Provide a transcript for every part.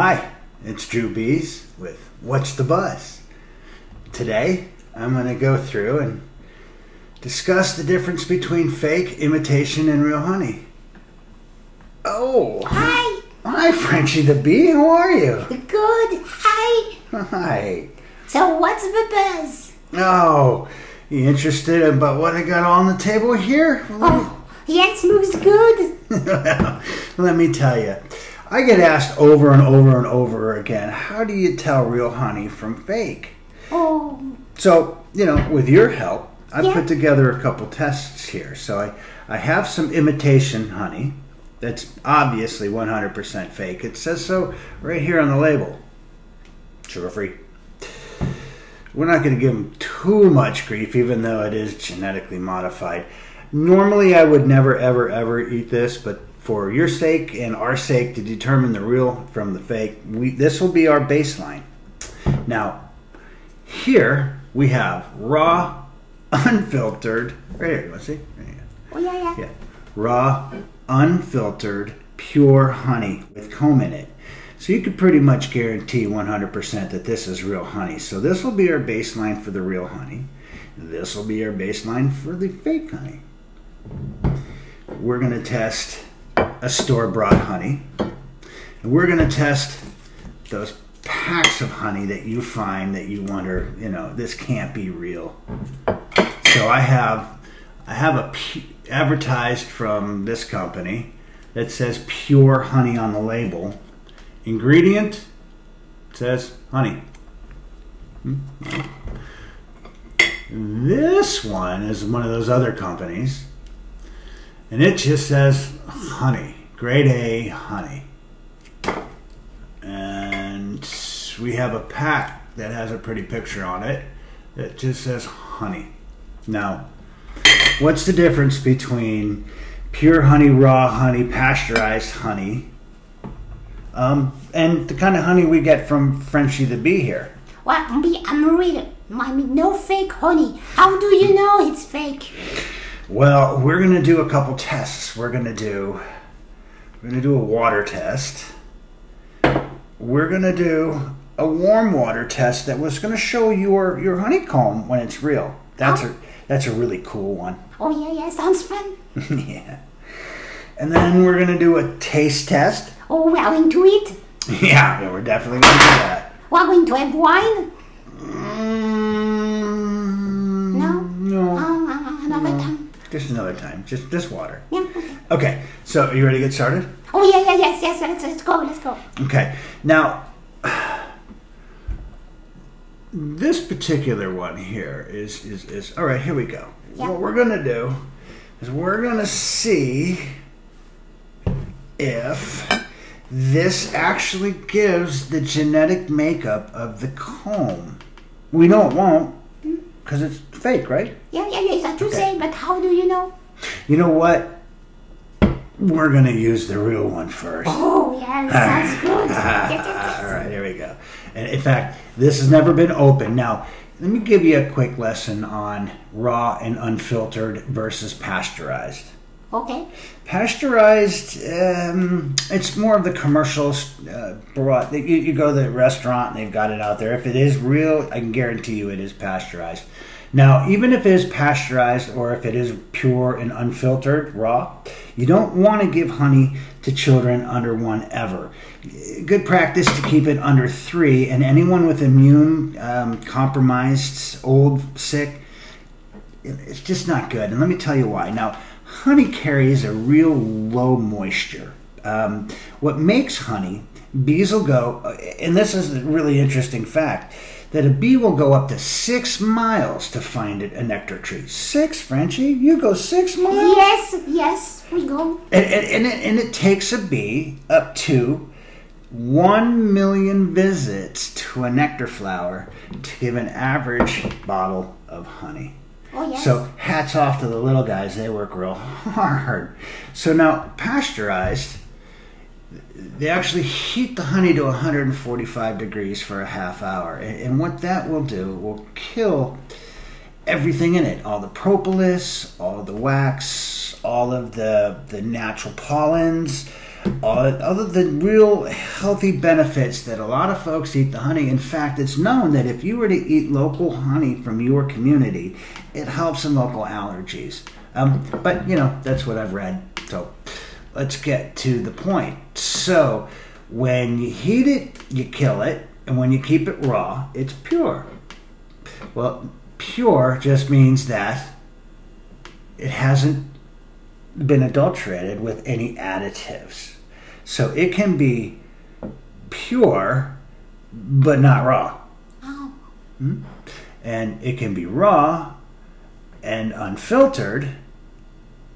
Hi, it's Drew Bees with What's the Buzz? Today, I'm going to go through and discuss the difference between fake, imitation, and real honey. Oh, Hi. hi, Frenchie the Bee. How are you? Good. Hi. Hi. So what's the buzz? Oh, you interested about what I got on the table here? Oh, yes, looks good. Let me tell you. I get asked over and over and over again, how do you tell real honey from fake? Oh, So, you know, with your help, I Yeah. put together a couple tests here. So I, I have some imitation honey that's obviously 100% fake. It says so right here on the label. Sugar free. We're not going to give them too much grief, even though it is genetically modified. Normally, I would never, ever, ever eat this, but for your sake and our sake to determine the real from the fake, we, this will be our baseline. Now, here we have raw, unfiltered. Right here, you want to see? Right here. oh yeah, yeah. Yeah. Raw, unfiltered, pure honey with comb in it. So you could pretty much guarantee 100% that this is real honey. So this will be our baseline for the real honey. This will be our baseline for the fake honey. We're going to test a store-bought honey. And we're going to test those packs of honey that you find that you wonder, you know, this can't be real. So I have I have a advertised from this company that says pure honey on the label. Ingredient says honey. Hmm. This one is one of those other companies, and it just says honey, grade A honey. And we have a pack that has a pretty picture on it that just says honey. Now, what's the difference between pure honey, raw honey, pasteurized honey, um, and the kind of honey we get from Frenchie the Bee here? Well, I'm a reader. I mean, no fake honey. How do you know it's fake? Well, we're gonna do a couple tests. We're gonna do we're gonna do a water test. We're gonna do a warm water test that was gonna show your your honeycomb when it's real. That's a that's a really cool one. Oh yeah, yeah. Sounds fun. yeah. And then we're gonna do a taste test. Oh, we're going to eat. Yeah, yeah, we're definitely gonna do that. We're going to have wine. Mm, No? No. Just another time. Just just water. Yeah. Okay. Okay. So are you ready to get started? Oh yeah, yeah, yes, yes. Let's, let's go. Let's go. Okay. Now, this particular one here is is is all right. Here we go. Yeah. What we're gonna do is we're gonna see if this actually gives the genetic makeup of the comb. We know it won't hmm? because it's fake, right? Yeah, yeah, yeah. Is that you Okay. say? But how do you know? You know what? We're gonna use the real one first. Oh yeah, sounds good. Yes, yes, yes. All right, here we go. And in fact, this has never been opened. Now, let me give you a quick lesson on raw and unfiltered versus pasteurized. Okay. Pasteurized, um, it's more of the commercial uh, brought. You, you go to the restaurant and they've got it out there. If it is real, I can guarantee you it is pasteurized. Now, even if it is pasteurized or if it is pure and unfiltered, raw, you don't want to give honey to children under one ever. Good practice to keep it under three, and anyone with immune um, compromised, old, sick, it's just not good. And let me tell you why. Now, honey carries a real low moisture. Um, what makes honey, bees will go, and this is a really interesting fact, that a bee will go up to six miles to find it, a nectar tree. Six, Frenchie? You go six miles? Yes, yes. We go. And, and, and, it, and it takes a bee up to one million visits to a nectar flower to give an average bottle of honey. Oh yes. So hats off to the little guys; they work real hard. So now pasteurized, they actually heat the honey to 145 degrees for a half hour, and, what that will do will kill everything in it all the propolis all the wax all of the the natural pollens all, other than real healthy benefits that a lot of folks eat the honey. In fact, it's known that if you were to eat local honey from your community, it helps in local allergies. Um, but you know, that's what I've read. So let's get to the point. So when you heat it, you kill it, and when you keep it raw, it's pure. Well, pure just means that it hasn't been adulterated with any additives. So it can be pure, but not raw. Oh, hmm? And it can be raw and unfiltered,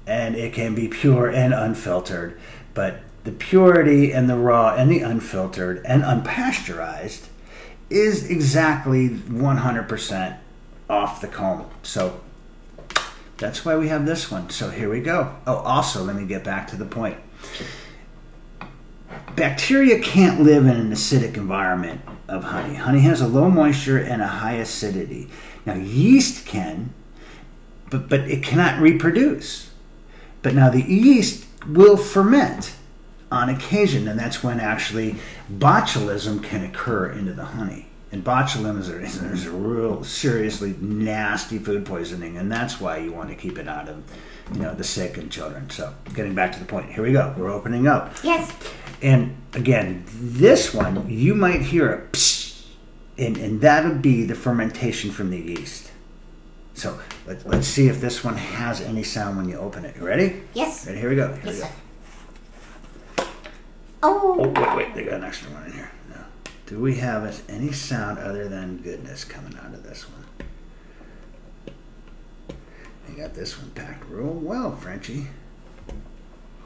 and it can be pure and unfiltered. But the purity and the raw and the unfiltered and unpasteurized is exactly 100% off the comb. So that's why we have this one. So here we go. Oh, also, let me get back to the point. Bacteria can't live in an acidic environment of honey. Honey has a low moisture and a high acidity. Now, yeast can, but, but it cannot reproduce. But now the yeast will ferment on occasion, and that's when actually botulism can occur into the honey. And botulism is a, is a real seriously nasty food poisoning, and that's why you want to keep it out of, you know, the sick and children. So, getting back to the point, here we go. We're opening up, yes. and again, this one you might hear a psh, and and that'll be the fermentation from the yeast. So let, let's see if this one has any sound when you open it. You ready? Yes. Ready? Here we go. Here Yes, we go. sir. Oh, Oh wait, wait, they got an extra one in here. No. Do we have any sound other than goodness coming out of this one? They got this one packed real well, Frenchie.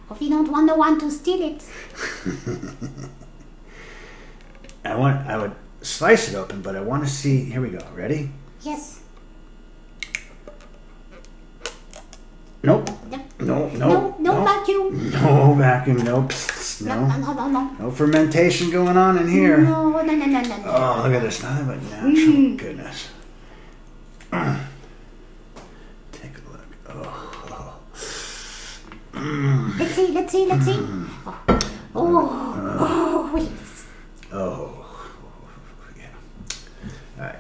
if you don't want no one to steal it. I want, I would slice it open, but I want to see. Here we go. Ready? Yes. Nope. No, No, no, no, no, vacuum. No vacuum. No. psst, No, no, No. no, no, no. Fermentation going on in here. No, no, no, no, no, no. Oh, look at this. Nothing but natural Mm. goodness. Take a look. Oh. Let's see, let's see, let's see. Mm. Oh, oh, yes. Oh. Yeah. All right.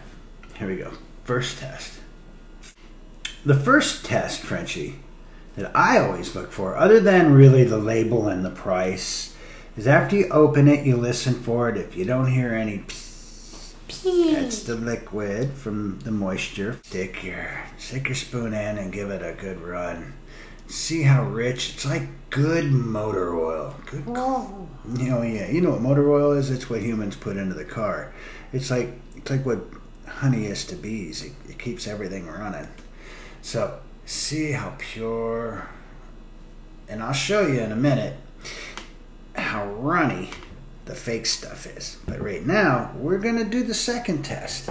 Here we go. First test. The first test, Frenchie, that I always look for, other than really the label and the price, is after you open it, you listen for it. If you don't hear any That's the liquid from the moisture. Stick your stick your spoon in and give it a good run. See how rich. It's like good motor oil. Good. Oh, You know, yeah. You know what motor oil is? It's what humans put into the car. It's like it's like what honey is to bees. It, it keeps everything running. So see how pure. And I'll show you in a minute how runny the fake stuff is. But right now, we're going to do the second test.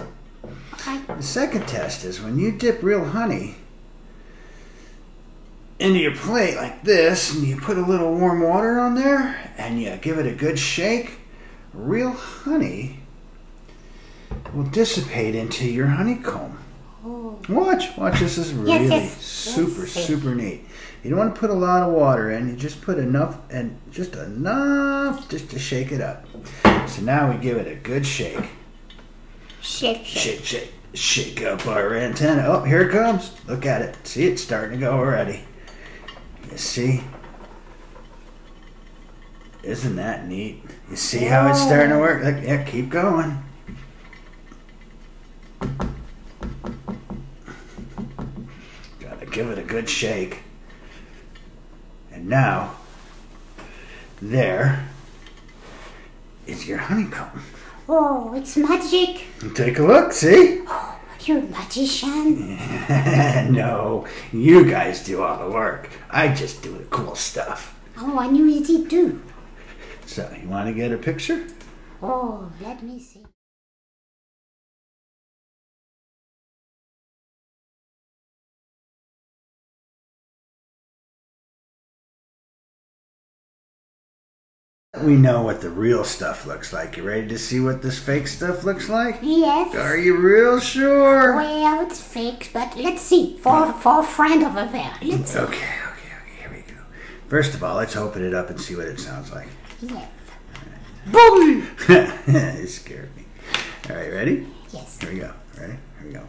okay. The second test is when you dip real honey into your plate like this, and you put a little warm water on there, and you give it a good shake, real honey will dissipate into your honeycomb. Watch, watch. This is really Yes, yes. super, yes. super neat. You don't want to put a lot of water in. You just put enough, and just enough just to shake it up. So now we give it a good shake. shake, shake. Shake, shake, shake up our antenna. Oh, here it comes. Look at it. See, it's starting to go already. You see? Isn't that neat? You see how it's starting to work? Look, yeah, keep going. Give it a good shake. And now, there is your honeycomb. Oh, it's magic. Take a look, see? Oh, you're a magician. no, you guys do all the work. I just do the cool stuff. Oh, I knew it did too. So, you want to get a picture? Oh, let me see. We know what the real stuff looks like. You ready to see what this fake stuff looks like? Yes. Are you real sure? Well, it's fake, but let's see. For for a friend over there. Let's see. Okay, okay, okay, here we go. First of all, let's open it up and see what it sounds like. Yes. Boom! it scared me. All right, ready? Yes. Here we go. Ready? Here we go.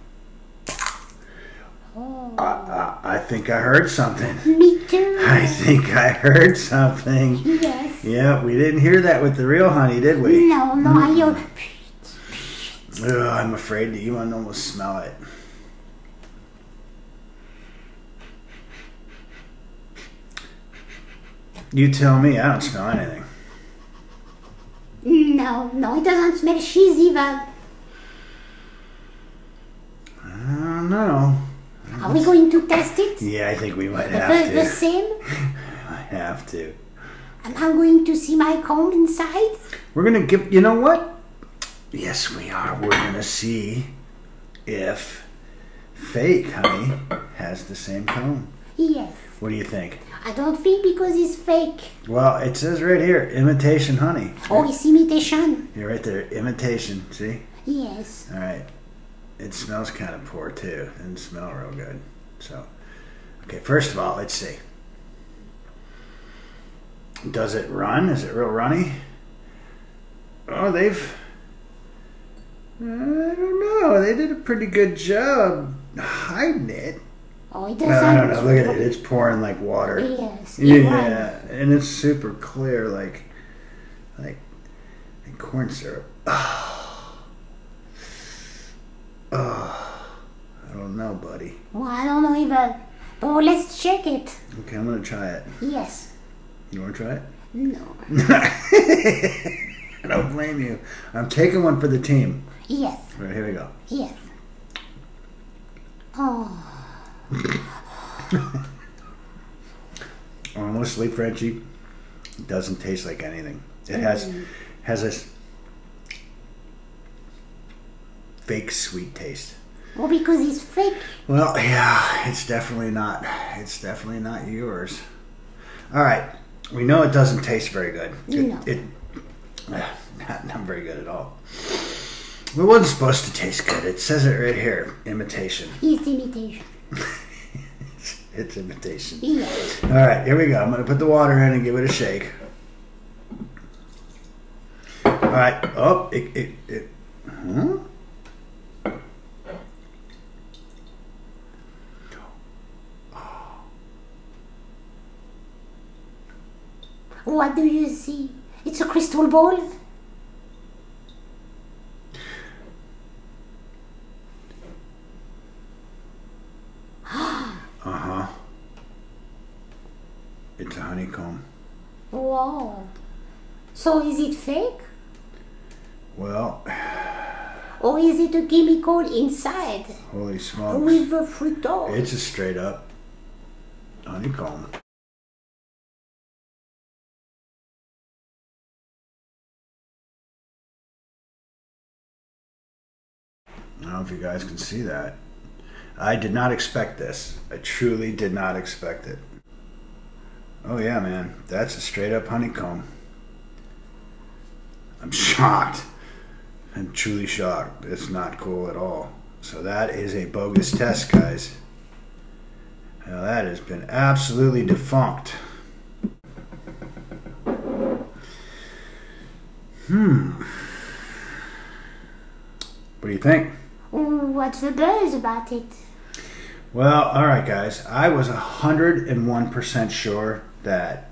Oh, I, I, I think I heard something. me too. I think I heard something. Yes. Yeah, we didn't hear that with the real honey, did we? No, no, I hear. Mm. Ugh, I'm afraid that you can almost smell it. You tell me, I don't smell anything. No, no, it doesn't smell cheese either. Uh, I don't know. Are we going to test it? Yeah, I think we might have the to. The same? I have to. I'm going to see my comb inside? We're gonna give. You know what? Yes, we are. We're gonna see if fake honey has the same comb. Yes. What do you think? I don't think because it's fake. Well, it says right here, imitation honey. Oh, it's imitation. You're right there, imitation. See? Yes. All right. It smells kind of poor too. It doesn't smell real good. So, okay. First of all, let's see. Does it run? Is it real runny? Oh, they've. I don't know. They did a pretty good job hiding it. Oh, it doesn't. I don't know. Look at it. It's pouring like water. Yes. it Yeah, and it's super clear, like, like, like corn syrup. Oh, I don't know, buddy. Well, I don't know either. But well, let's check it. Okay, I'm gonna try it. Yes. You wanna try it? No. I don't blame you. I'm taking one for the team. Yes. All right, here we go. Yes. Oh. oh Honestly, Frenchie, it doesn't taste like anything. It has has this fake sweet taste. Well, because it's fake. Well, yeah, it's definitely not. It's definitely not yours. All right, we know it doesn't taste very good. It, No. it eh, not, not very good at all. It wasn't supposed to taste good. It says it right here, imitation. It's imitation. It's, it's imitation. Yes. All right, here we go. I'm gonna put the water in and give it a shake. All right. Oh, it it it. Huh? What do you see? It's a crystal ball. Uh huh. It's a honeycomb. Wow. So is it fake? Well, Or is it a chemical inside holy smokes. with a fructose? It's a straight up honeycomb. I don't know if you guys can see that. I did not expect this. I truly did not expect it. Oh, yeah, man. That's a straight up honeycomb. I'm shocked. I'm truly shocked. It's not cool at all. So that is a bogus test, guys. Now that has been absolutely defunct. Hmm. What do you think? What's the buzz about it? Well, all right, guys. I was 101% sure that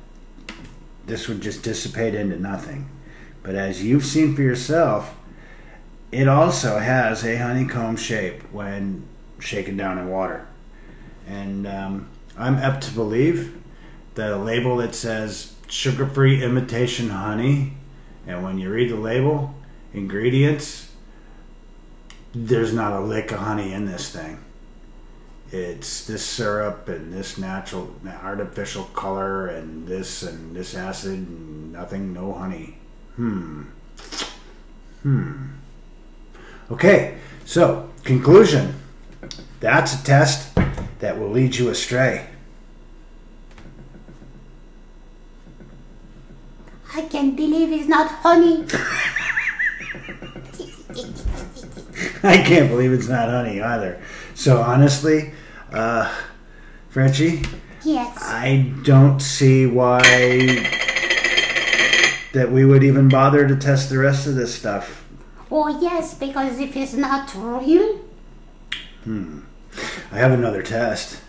this would just dissipate into nothing. But as you've seen for yourself, it also has a honeycomb shape when shaken down in water. And um, I'm apt to believe that a label that says sugar free imitation honey, and when you read the label, ingredients, there's not a lick of honey in this thing. It's this syrup and this natural, artificial color and this and this acid and nothing, no honey. Hmm. Hmm. Okay, so conclusion. That's a test that will lead you astray. I can't believe it's not honey. I can't believe it's not honey either. So honestly, uh, Frenchie, Yes. I don't see why that we would even bother to test the rest of this stuff. Oh, yes, because if it's not real, Hmm. I have another test.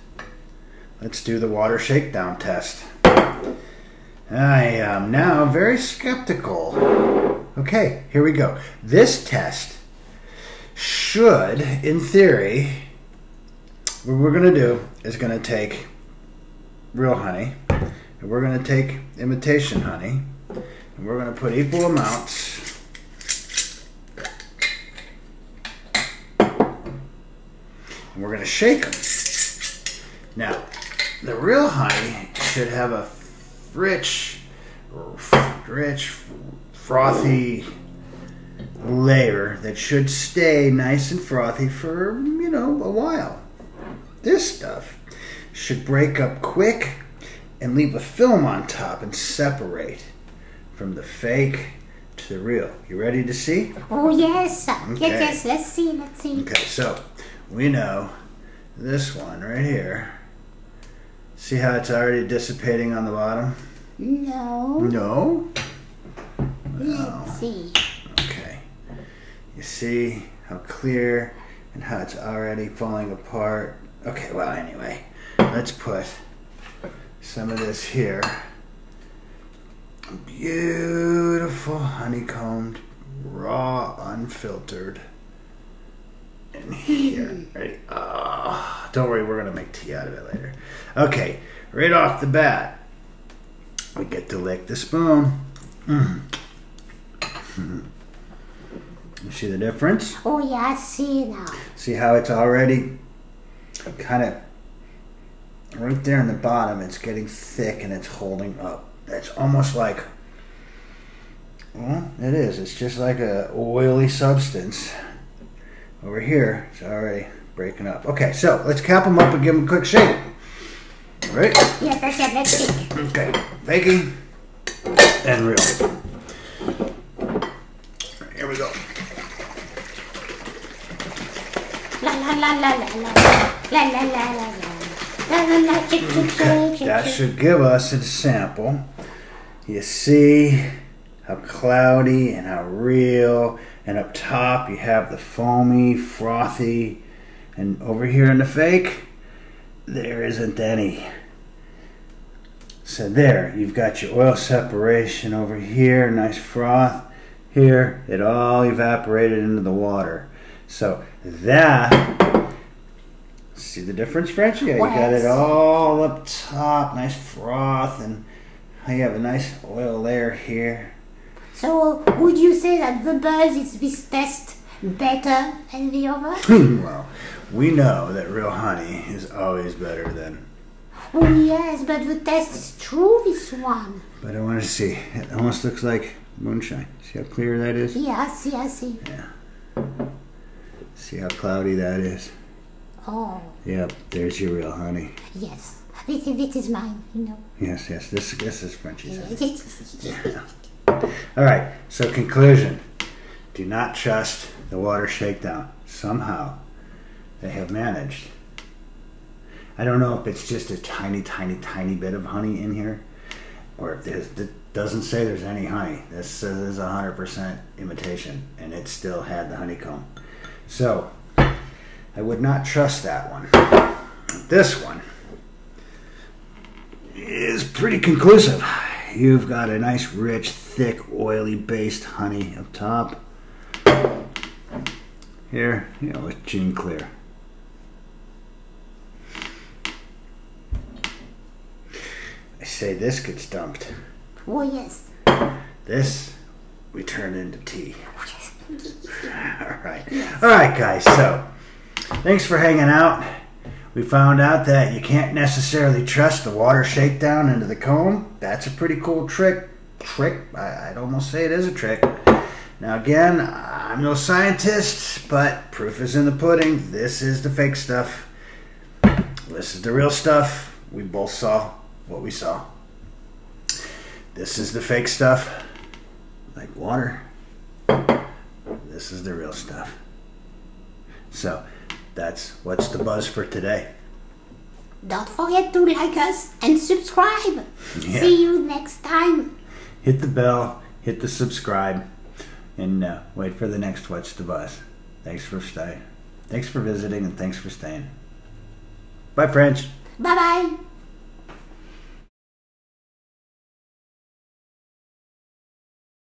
Let's do the water shakedown test. I am now very skeptical. Okay, here we go. This test should, in theory, what we're going to do is going to take real honey, and we're going to take imitation honey, and we're going to put equal amounts. And we're going to shake them. Now, the real honey should have a rich, rich, frothy layer that should stay nice and frothy for, you know, a while. This stuff should break up quick and leave a film on top and separate from the fake to the real. You ready to see? oh, yes. Okay. Yes, yes, let's see, let's see. Okay, so we know this one right here. See how it's already dissipating on the bottom? No. No. Let's see. You see how clear and how it's already falling apart. Okay, well, anyway, let's put some of this here. Beautiful honeycombed, raw, unfiltered. In here. Ready? Ah, don't worry, we're going to make tea out of it later. Okay, right off the bat, we get to lick the spoon. Mm. You see the difference? Oh, yeah, I see now. See how it's already kind of right there in the bottom. It's getting thick and it's holding up. It's almost like, well, it is. It's just like a oily substance. Over here, it's already breaking up. Okay, so let's cap them up and give them a quick shake. All right? Yes, yes, yes, let's see. Okay, baking and real. That should give us a sample. You see how cloudy and how real, and up top you have the foamy, frothy, and over here in the fake, there isn't any. So there, you've got your oil separation over here, nice froth. Here, it all evaporated into the water. So that, see the difference, Frenchie? Yeah, you got it all up top, nice froth, and you have a nice oil layer here. So, would you say that the buzz is this test better than the other? Hmm, well, we know that real honey is always better than. oh, yes, but the test is true, this one. But I want to see. It almost looks like moonshine. See how clear that is? Yes, yes, see, I see. How cloudy that is? Oh, Yep, there's your real honey. yes. This, this is mine, you know. Yes, yes. This this is Frenchie's. honey. Yes. All right. So conclusion: Do not trust the water shakedown. Somehow, they have managed. I don't know if it's just a tiny, tiny, tiny bit of honey in here, or if there's, it doesn't say there's any honey. This says it's 100% imitation, and it still had the honeycomb. So, I would not trust that one. This one is pretty conclusive. You've got a nice, rich, thick, oily based honey up top. Here, you know, it's Gene Clear. I say this gets dumped. Oh, yes. This we turn into tea. All right. All right, guys. So, thanks for hanging out. We found out that you can't necessarily trust the water shakedown into the comb. That's a pretty cool trick. Trick? I, I'd almost say it is a trick. Now, again, I'm no scientist, but proof is in the pudding. This is the fake stuff. This is the real stuff. We both saw what we saw. This is the fake stuff, like water. This is the real stuff. So, that's what's the buzz for today. Don't forget to like us and subscribe. Yeah. See you next time. Hit the bell, hit the subscribe, and uh, wait for the next What's the Buzz. Thanks for staying. Thanks for visiting, and thanks for staying. Bye, French. Bye bye.